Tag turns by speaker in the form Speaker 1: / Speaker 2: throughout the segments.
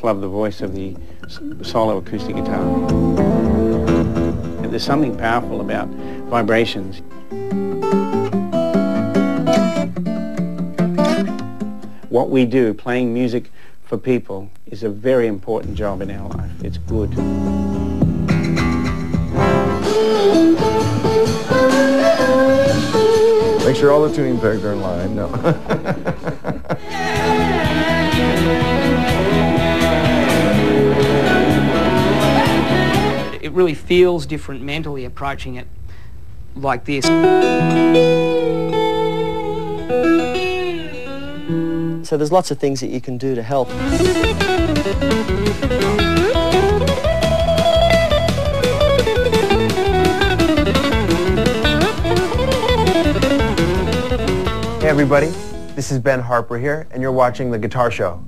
Speaker 1: Just love the voice of the solo acoustic guitar. There's something powerful about vibrations. What we do, playing music for people, is a very important job in our life. It's good.
Speaker 2: Make sure all the tuning pegs are in line. No.
Speaker 3: it really feels different mentally approaching it like this.
Speaker 4: So there's lots of things that you can do to help.
Speaker 5: Hey everybody, this is Ben Harper here, and you're watching The Guitar Show.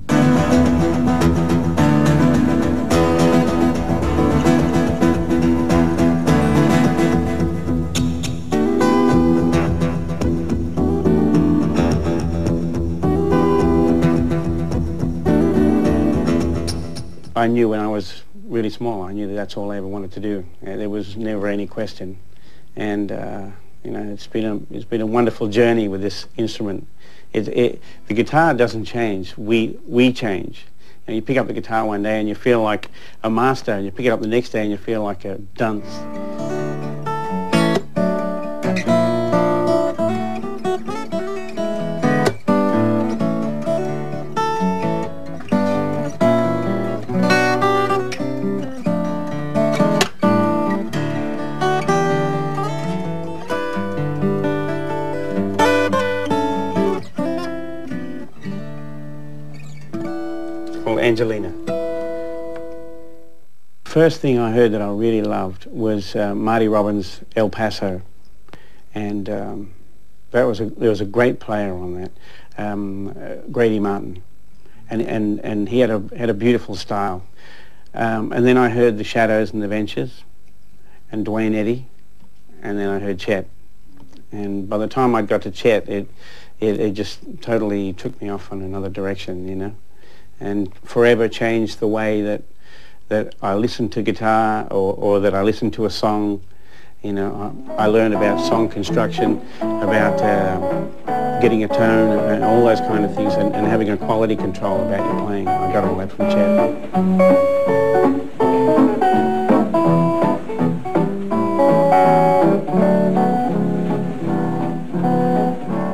Speaker 1: I knew when I was really small, I knew that that's all I ever wanted to do. There was never any question. And, uh, you know, it's been, a, it's been a wonderful journey with this instrument. It, it, the guitar doesn't change. We, we change. You, know, you pick up the guitar one day and you feel like a master, and you pick it up the next day and you feel like a dunce. First thing I heard that I really loved was uh, Marty Robbins' El Paso, and um, that was a, there was a great player on that, um, uh, Grady Martin, and and and he had a had a beautiful style. Um, and then I heard the Shadows and the Ventures, and Duane Eddy, and then I heard Chet. And by the time I got to Chet, it, it it just totally took me off on another direction, you know and forever changed the way that that I listen to guitar or, or that I listen to a song. You know, I, I learned about song construction, about uh, getting a tone and all those kind of things and, and having a quality control about your playing. I got all that from.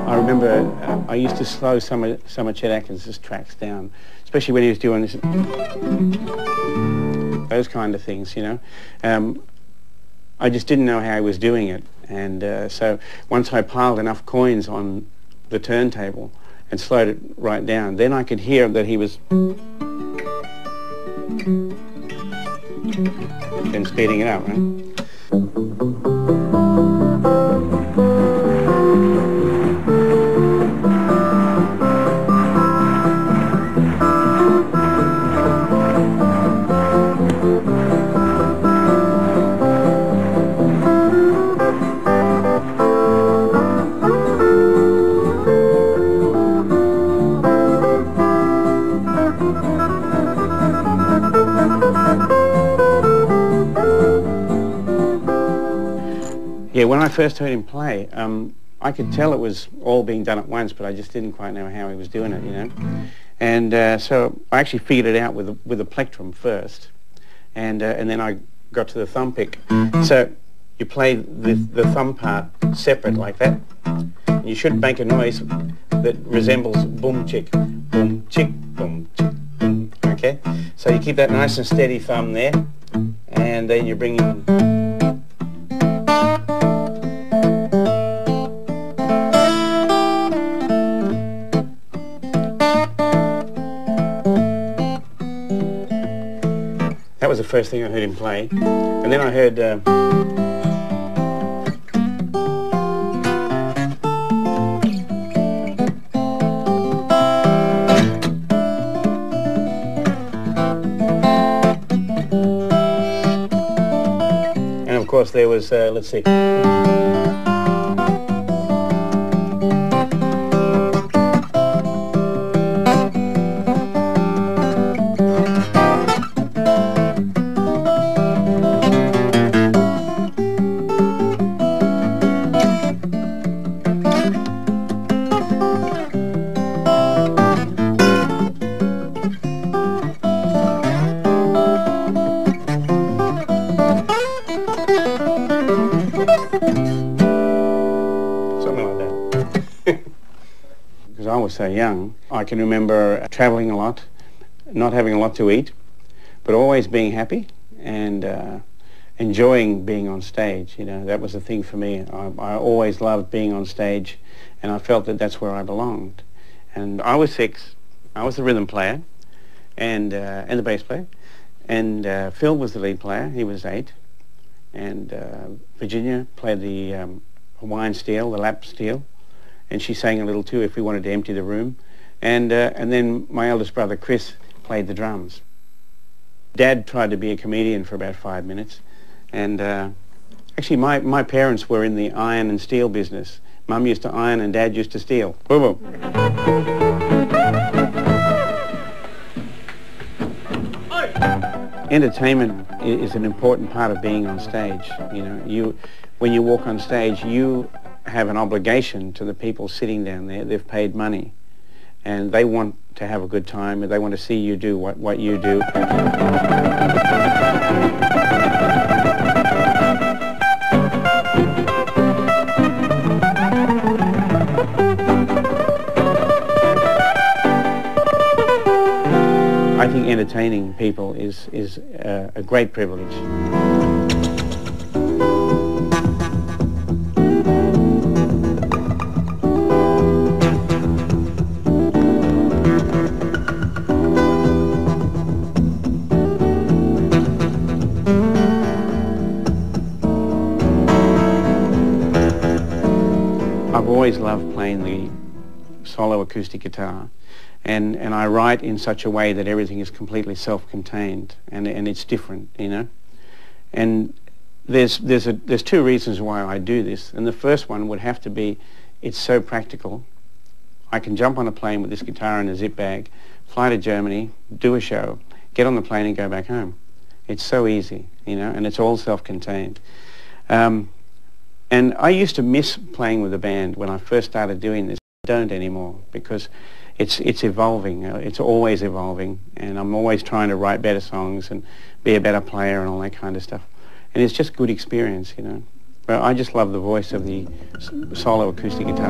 Speaker 1: I remember uh, I used to slow some of, some of Chet Atkins' tracks down, especially when he was doing this, those kind of things, you know. Um, I just didn't know how he was doing it, and uh, so once I piled enough coins on the turntable and slowed it right down, then I could hear that he was and speeding it up, right? Yeah, when I first heard him play, um, I could tell it was all being done at once, but I just didn't quite know how he was doing it, you know. And uh, so I actually figured it out with a, with a plectrum first, and uh, and then I got to the thumb pick. So you play the the thumb part separate like that. You should make a noise that resembles boom chick, boom chick, boom chick, boom. Okay, so you keep that nice and steady thumb there, and then you bring in. Was the first thing I heard him play. And then I heard... Uh, and of course there was, uh, let's see... Something like that. Because I was so young, I can remember travelling a lot, not having a lot to eat, but always being happy and uh, enjoying being on stage. You know, that was the thing for me. I, I, always loved being on stage, and I felt that that's where I belonged. And I was six. I was the rhythm player, and uh, and the bass player, and uh, Phil was the lead player. He was eight, and uh, Virginia played the um, Hawaiian steel, the lap steel, and she sang a little too if we wanted to empty the room, and uh, and then my eldest brother Chris played the drums. Dad tried to be a comedian for about five minutes, and uh, actually my, my parents were in the iron and steel business. Mum used to iron and Dad used to steal. Boom, boom. Entertainment is an important part of being on stage. You know, you, when you walk on stage, you have an obligation to the people sitting down there. They've paid money, and they want to have a good time, and they want to see you do what, what you do. Entertaining people is, is uh, a great privilege. I've always loved playing the solo acoustic guitar and, and I write in such a way that everything is completely self-contained and, and it's different, you know. And there's, there's, a, there's two reasons why I do this. And the first one would have to be it's so practical. I can jump on a plane with this guitar in a zip bag, fly to Germany, do a show, get on the plane and go back home. It's so easy, you know, and it's all self-contained. Um, and I used to miss playing with a band when I first started doing this. I don't anymore because it's it's evolving. Uh, it's always evolving, and I'm always trying to write better songs and be a better player and all that kind of stuff. And it's just good experience, you know. But I just love the voice of the solo acoustic guitar.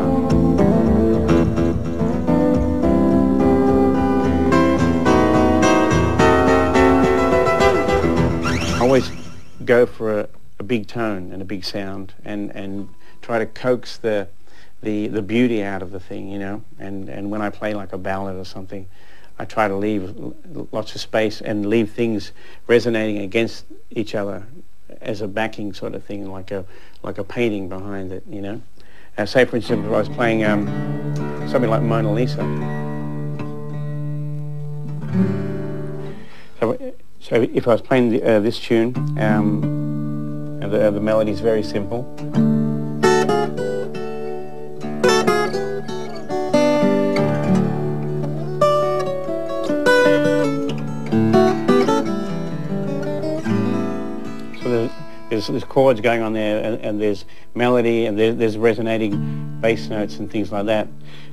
Speaker 1: I always go for a, a big tone and a big sound and, and try to coax the the the beauty out of the thing, you know. And and when I play like a ballad or something, I try to leave lots of space and leave things resonating against each other as a backing sort of thing, like a like a painting behind it, you know. Uh, say, for instance, if I was playing um, something like Mona Lisa. So, so if I was playing the, uh, this tune, um, the, the melody is very simple. There's, there's chords going on there and, and there's melody and there, there's resonating bass notes and things like that.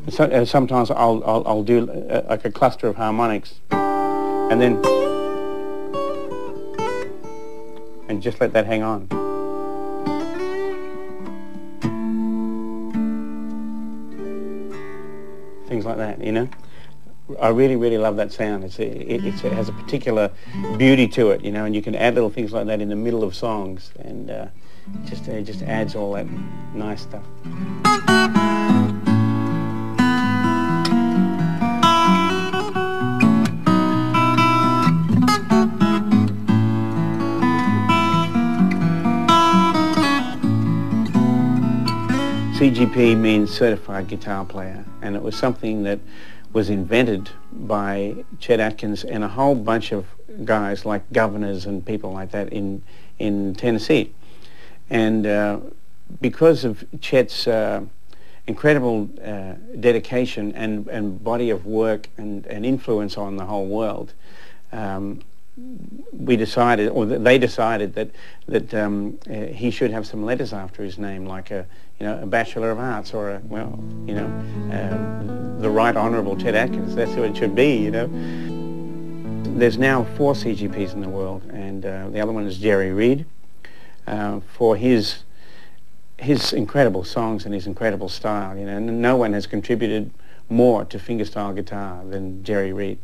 Speaker 1: And, so, and sometimes I'll, I'll, I'll do a, like a cluster of harmonics and then and just let that hang on. Things like that, you know? I really, really love that sound. It's a, it, it's a, it has a particular beauty to it, you know, and you can add little things like that in the middle of songs, and uh, just it just adds all that nice stuff. CGP means Certified Guitar Player, and it was something that was invented by Chet Atkins and a whole bunch of guys like governors and people like that in, in Tennessee. And uh, because of Chet's uh, incredible uh, dedication and, and body of work and, and influence on the whole world, um, we decided, or they decided that that um, uh, he should have some letters after his name, like a you know a Bachelor of Arts or a well, you know, uh, the Right Honourable Ted Atkins. That's who it should be, you know. There's now four CGPs in the world, and uh, the other one is Jerry Reed uh, for his his incredible songs and his incredible style. You know, no one has contributed more to fingerstyle guitar than Jerry Reed.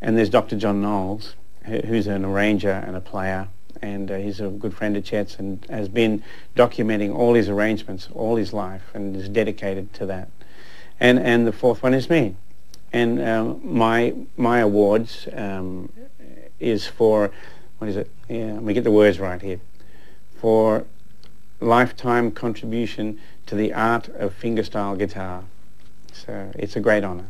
Speaker 1: And there's Dr. John Knowles, who's an arranger and a player, and uh, he's a good friend of Chet's and has been documenting all his arrangements all his life and is dedicated to that. And, and the fourth one is me. And um, my, my awards um, is for, what is it? Yeah, let me get the words right here. For lifetime contribution to the art of fingerstyle guitar. So it's a great honor.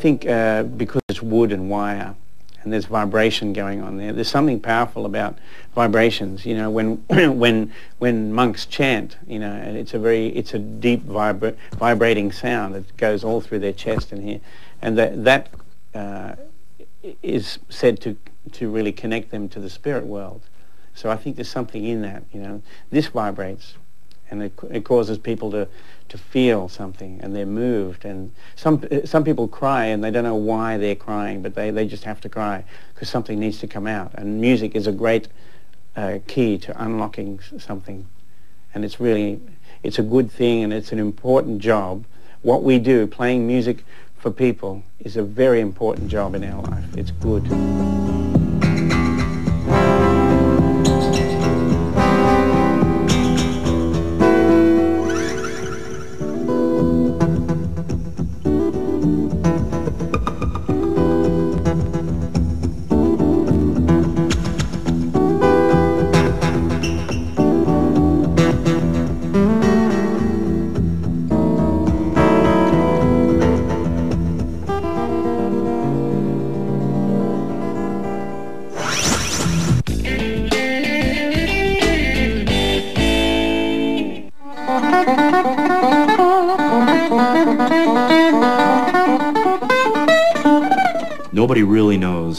Speaker 1: Think uh, because it's wood and wire and there's vibration going on there, there's something powerful about vibrations. You know, when when when monks chant, you know, and it's a very it's a deep vibra- vibrating sound that goes all through their chest and here, and that that uh, is said to to really connect them to the spirit world. So I think there's something in that. You know, this vibrates and it, it causes people to, to feel something and they're moved and some some people cry and they don't know why they're crying but they, they just have to cry because something needs to come out. And music is a great uh, key to unlocking something. And it's really it's a good thing and it's an important job. What we do playing music for people is a very important job in our life. It's good
Speaker 6: Nobody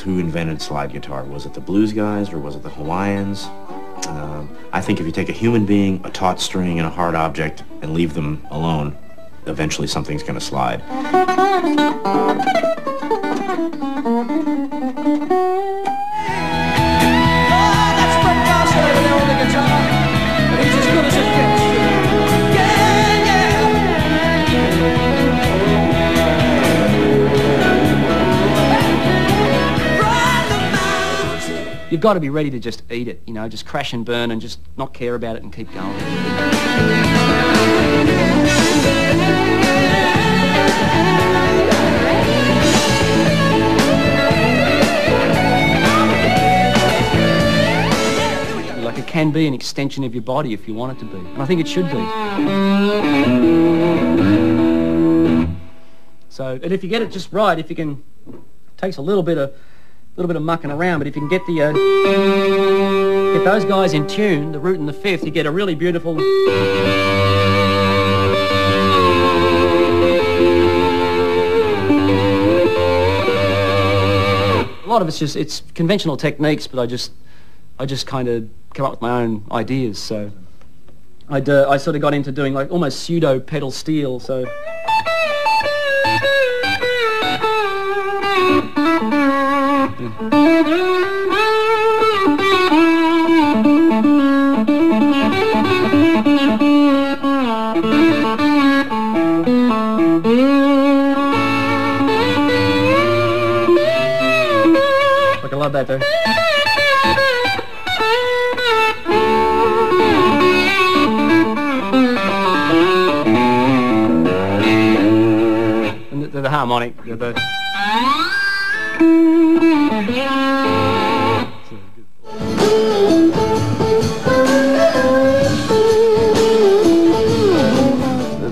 Speaker 6: who invented slide guitar. Was it the blues guys or was it the Hawaiians? Um, I think if you take a human being, a taut string, and a hard object and leave them alone, eventually something's going to slide.
Speaker 3: You've got to be ready to just eat it, you know, just crash and burn and just not care about it and keep going. Like it can be an extension of your body if you want it to be. And I think it should be. So, and if you get it just right, if you can, takes a little bit of little bit of mucking around, but if you can get the uh, get those guys in tune, the root and the fifth, you get a really beautiful. A lot of it's just it's conventional techniques, but I just I just kind of come up with my own ideas. So I uh, I sort of got into doing like almost pseudo pedal steel. So. Like a lot better. And the, the harmonic, the, the
Speaker 2: It's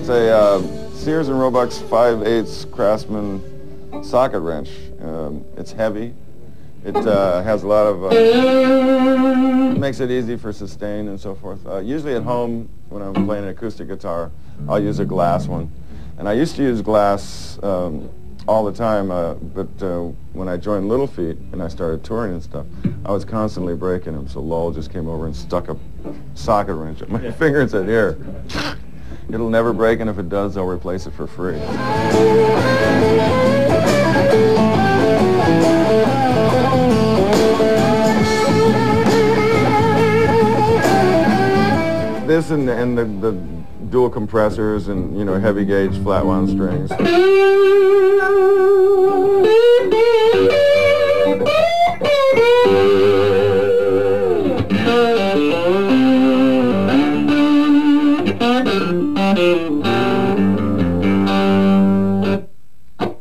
Speaker 2: a uh, Sears and Roebuck's 5 8 Craftsman socket wrench. Um, it's heavy. It uh, has a lot of, uh, makes it easy for sustain and so forth. Uh, usually at home, when I'm playing an acoustic guitar, I'll use a glass one. And I used to use glass um, all the time, uh, but uh, when I joined Little Feat and I started touring and stuff, I was constantly breaking them. So Lowell just came over and stuck a socket wrench at my finger and said, here, it'll never break, and if it does, they'll replace it for free. This and, and the, the dual compressors and, you know, heavy gauge flat wound strings.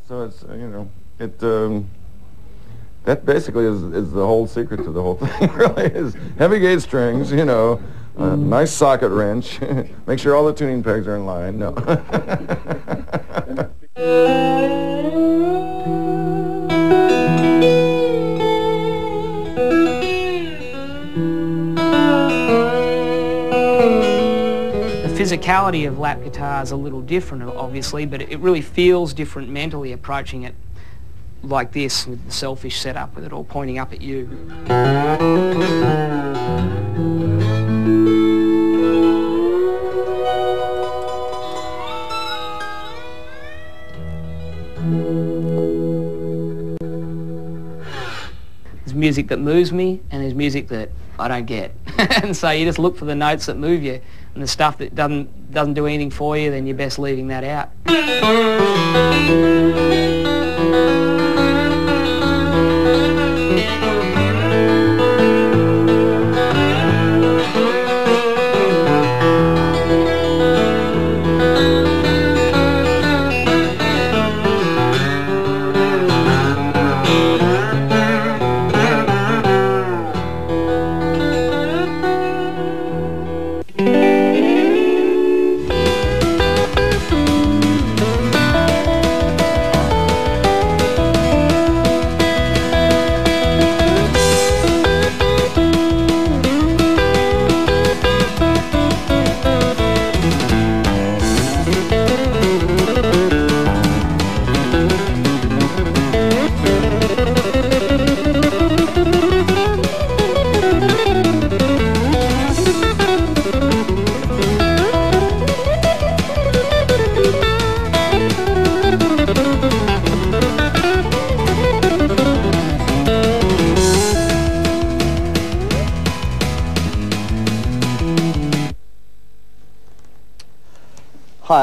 Speaker 2: So it's, uh, you know, it, um, that basically is, is the whole secret to the whole thing, really, is heavy gauge strings, you know, a nice socket wrench, make sure all the tuning pegs are in line. No.
Speaker 7: The physicality of lap guitar is a little different, obviously, but it really feels different mentally approaching it like this with the selfish setup with it all pointing up at you. Music that moves me and there's music that I don't get. and so you just look for the notes that move you and the stuff that doesn't doesn't do anything for you, then you're best leaving that out.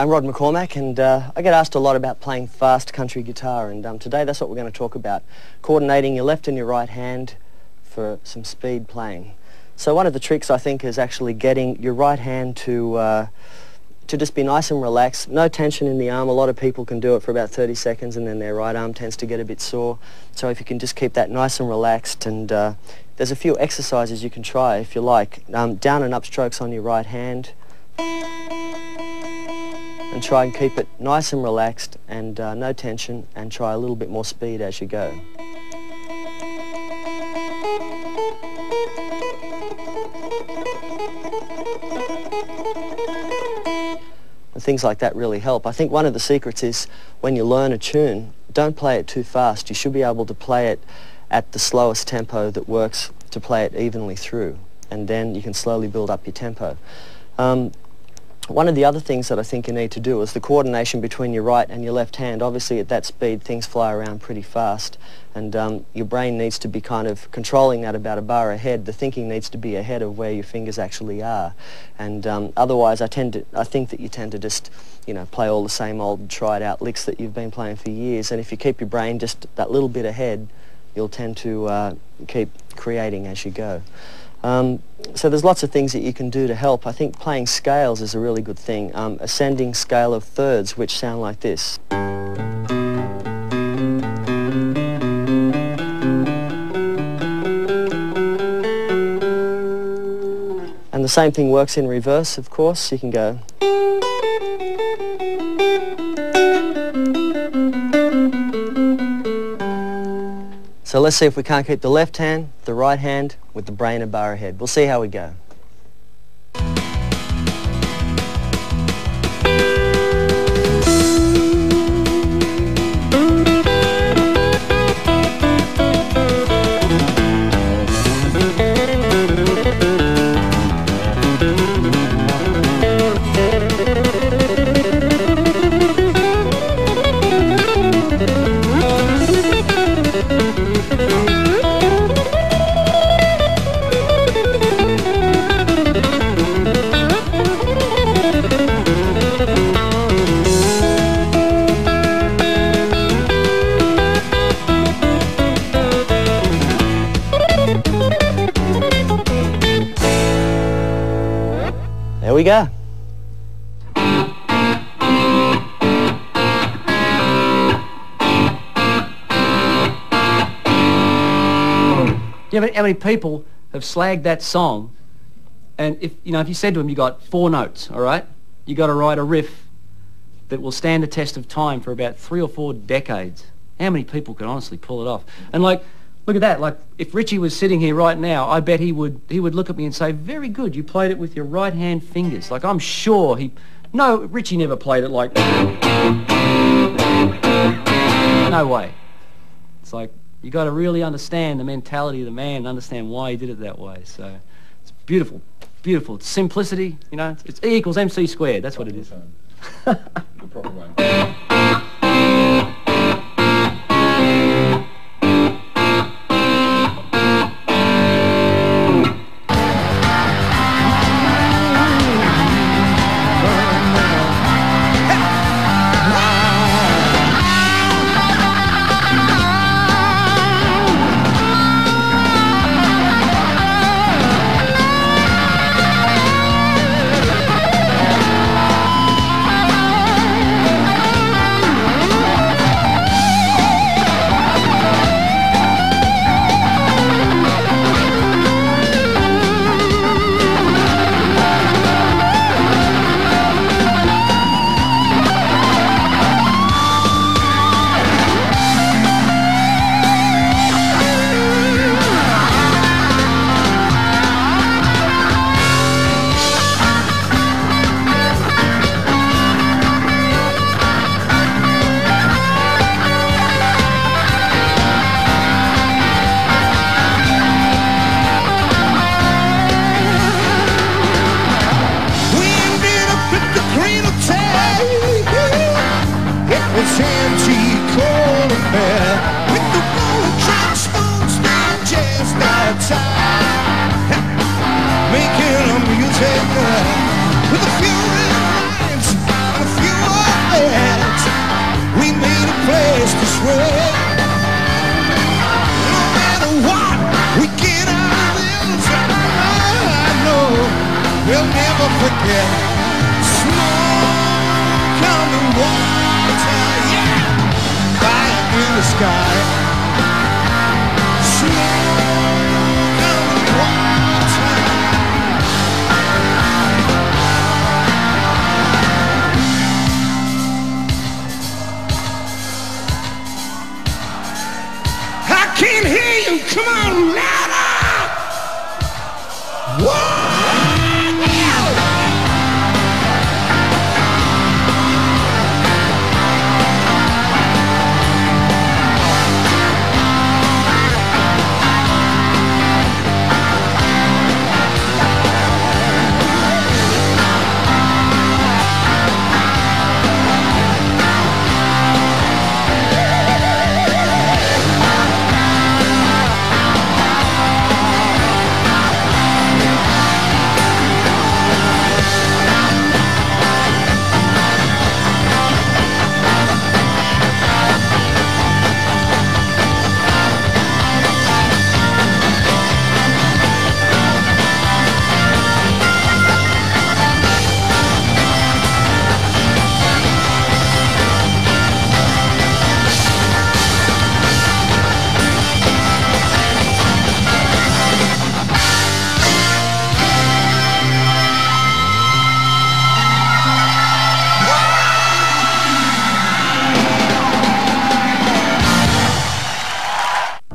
Speaker 4: I'm Rod McCormack, and uh, I get asked a lot about playing fast country guitar, and um, today that's what we're going to talk about, coordinating your left and your right hand for some speed playing. So one of the tricks, I think, is actually getting your right hand to, uh, to just be nice and relaxed, no tension in the arm. A lot of people can do it for about 30 seconds, and then their right arm tends to get a bit sore. So if you can just keep that nice and relaxed, and uh, there's a few exercises you can try if you like. Um, down and up strokes on your right hand and try and keep it nice and relaxed and uh, no tension and try a little bit more speed as you go. And things like that really help. I think one of the secrets is when you learn a tune, don't play it too fast. You should be able to play it at the slowest tempo that works to play it evenly through and then you can slowly build up your tempo. Um, one of the other things that I think you need to do is the coordination between your right and your left hand. Obviously at that speed things fly around pretty fast and um, your brain needs to be kind of controlling that about a bar ahead. The thinking needs to be ahead of where your fingers actually are and um, otherwise I tend to, I think that you tend to just you know play all the same old tried out licks that you've been playing for years and if you keep your brain just that little bit ahead you'll tend to uh, keep creating as you go. Um, so there's lots of things that you can do to help. I think playing scales is a really good thing. Um, ascending scale of thirds, which sound like this. And the same thing works in reverse, of course. You can go... So let's see if we can't keep the left hand, the right hand with the brain and bar head. We'll see how we go.
Speaker 3: You know how many people have slagged that song, and if you know if you said to them you got four notes, all right, you got to write a riff that will stand the test of time for about three or four decades. How many people can honestly pull it off? And like, look at that. Like, if Richie was sitting here right now, I bet he would he would look at me and say, "Very good, you played it with your right hand fingers." Like, I'm sure he. No, Richie never played it like. No way. It's like you got to really understand the mentality of the man and understand why he did it that way. So it's beautiful, beautiful. It's simplicity, you know. It's E equals MC squared. That's what it is.
Speaker 8: We sky.